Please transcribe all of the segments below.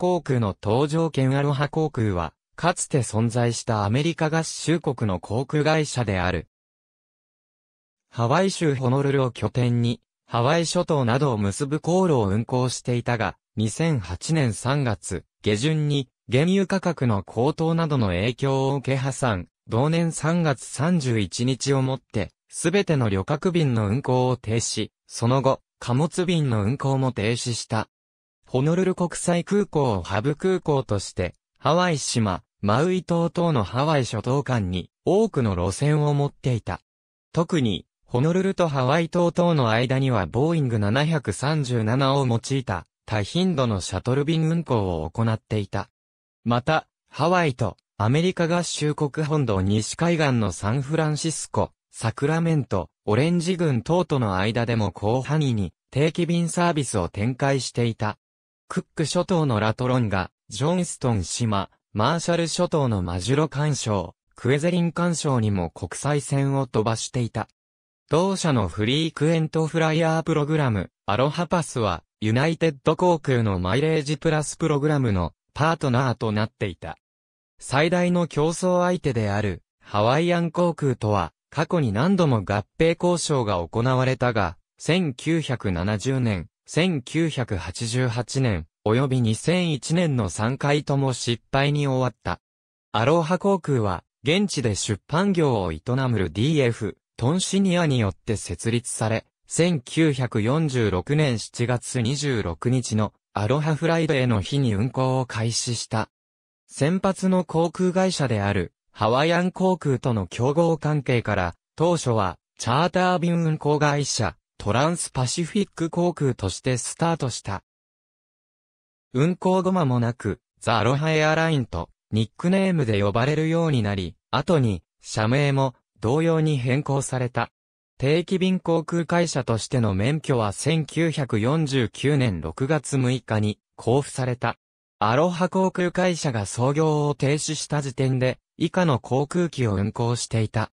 航空の搭乗券アロハ航空は、かつて存在したアメリカ合衆国の航空会社である。ハワイ州ホノルルを拠点に、ハワイ諸島などを結ぶ航路を運航していたが、2008年3月、下旬に、原油価格の高騰などの影響を受け破産、同年3月31日をもって、すべての旅客便の運航を停止、その後、貨物便の運航も停止した。ホノルル国際空港をハブ空港として、ハワイ島、マウイ島等のハワイ諸島間に多くの路線を持っていた。特に、ホノルルとハワイ島等の間にはボーイング737を用いた多頻度のシャトル便運行を行っていた。また、ハワイとアメリカ合衆国本土西海岸のサンフランシスコ、サクラメント、オレンジ郡等との間でも広範囲に定期便サービスを展開していた。クック諸島のラトロンガ、ジョンストン島、マーシャル諸島のマジュロ干渉、クエゼリン干渉にも国際線を飛ばしていた。同社のフリークエントフライヤープログラム、アロハパスは、ユナイテッド航空のマイレージプラスプログラムのパートナーとなっていた。最大の競争相手であるハワイアン航空とは過去に何度も合併交渉が行われたが、1970年、1988年、及び2001年の3回とも失敗に終わった。アロハ航空は、現地で出版業を営むる DF、トンシニアによって設立され、1946年7月26日のアロハフライデーの日に運行を開始した。先発の航空会社であるハワイアン航空との競合関係から当初はチャーター便運航会社トランスパシフィック航空としてスタートした。運行後間もなくザ・アロハエアラインとニックネームで呼ばれるようになり、後に社名も同様に変更された。定期便航空会社としての免許は1949年6月6日に交付された。アロハ航空会社が操業を停止した時点で以下の航空機を運航していた。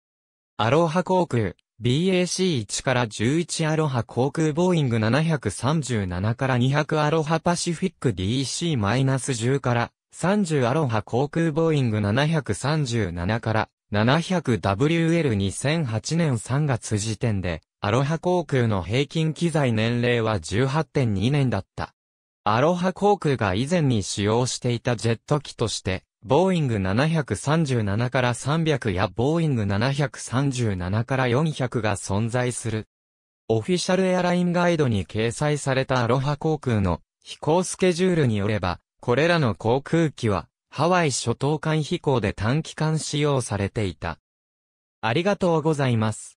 アロハ航空、BAC1 から11アロハ航空ボーイング737から200アロハパシフィック DC-10 から30アロハ航空ボーイング737から 700WL2008 年3月時点で、アロハ航空の平均機材年齢は18.2年だった。アロハ航空が以前に使用していたジェット機として、ボーイング737から300やボーイング737から400が存在する。オフィシャルエアラインガイドに掲載されたアロハ航空の飛行スケジュールによれば、これらの航空機はハワイ諸島間飛行で短期間使用されていた。ありがとうございます。